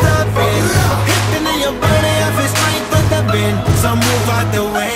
zone where you. Hitting in your body, I feel strength with the bend. So move out the way.